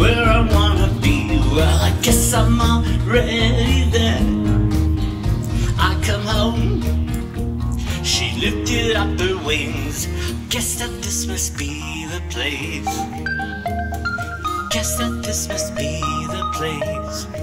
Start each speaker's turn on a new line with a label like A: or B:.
A: where I wanna be. Well, I guess I'm already there. I come home, she lifted up her wings. Guess that this must be the place. Guess that this must be the place.